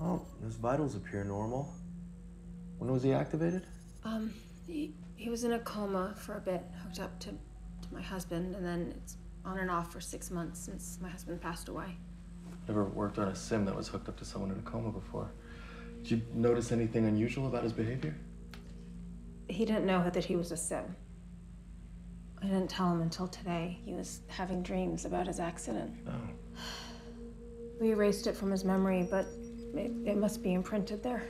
Well, his vitals appear normal. When was he activated? Um, he, he was in a coma for a bit, hooked up to, to my husband, and then it's on and off for six months since my husband passed away. Never worked on a sim that was hooked up to someone in a coma before. Did you notice anything unusual about his behavior? He didn't know that he was a sim. I didn't tell him until today. He was having dreams about his accident. No. We erased it from his memory, but it, it must be imprinted there.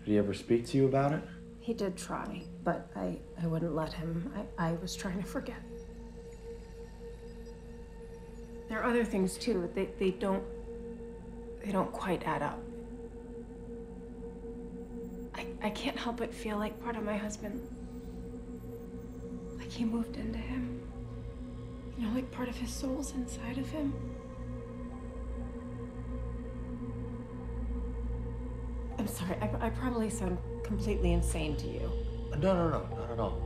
Did he ever speak to you about it? He did try, but I, I wouldn't let him. I, I was trying to forget. There are other things too. They, they don't they don't quite add up. I, I can't help but feel like part of my husband like he moved into him. You know, like part of his soul's inside of him. I'm sorry, I, I probably sound completely insane to you. No, no, no, not at all.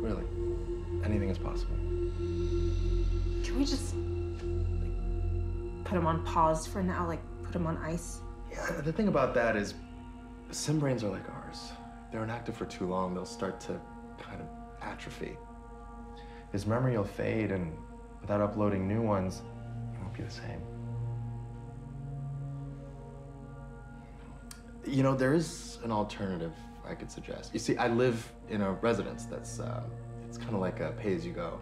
Really. Anything is possible. Can we just like, put him on pause for now? Like, put him on ice? Yeah, the thing about that is, sim brains are like ours. They're inactive for too long, they'll start to kind of atrophy. His memory will fade, and without uploading new ones, it won't be the same. You know, there is an alternative I could suggest. You see, I live in a residence that's, uh, it's kind of like a pay-as-you-go,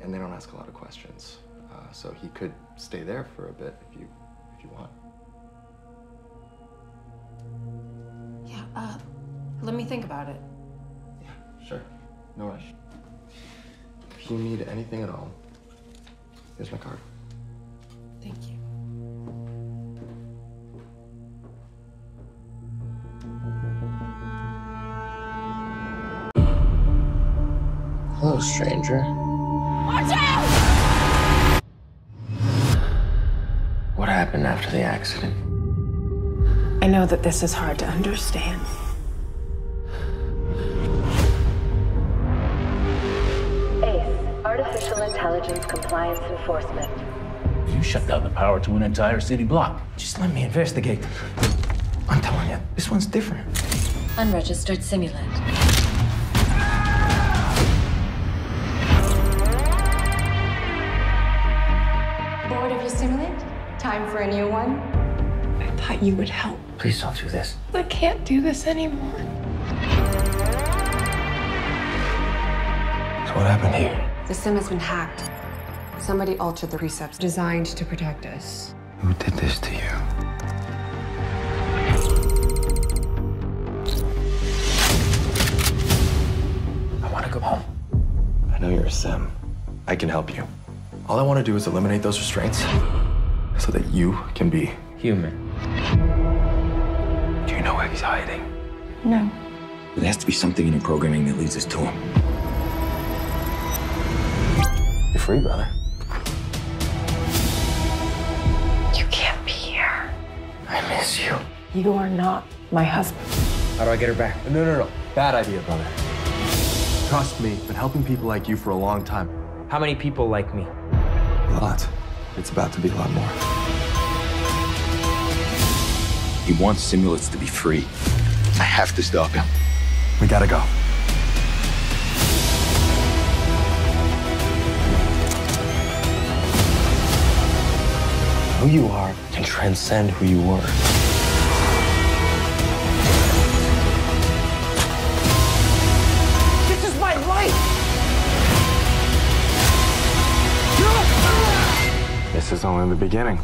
and they don't ask a lot of questions. Uh, so he could stay there for a bit if you, if you want. Yeah, uh, let me think about it. Yeah, sure. No rush. If you need anything at all, here's my card. Stranger. Watch out! What happened after the accident? I know that this is hard to understand. ACE, Artificial Intelligence Compliance Enforcement. You shut down the power to an entire city block. Just let me investigate. I'm telling you, this one's different. Unregistered simulant. Time for a new one? I thought you would help. Please don't do this. I can't do this anymore. So what happened here? The sim has been hacked. Somebody altered the precepts designed to protect us. Who did this to you? I want to go home. I know you're a sim. I can help you. All I want to do is eliminate those restraints so that you can be. Human. Do you know where he's hiding? No. There has to be something in your programming that leads us to him. You're free, brother. You can't be here. I miss you. You are not my husband. How do I get her back? No, no, no. Bad idea, brother. Trust me, been helping people like you for a long time. How many people like me? A lot. It's about to be a lot more. He wants simulants to be free. I have to stop him. We gotta go. Who you are can transcend who you were. This is my life! This is only the beginning.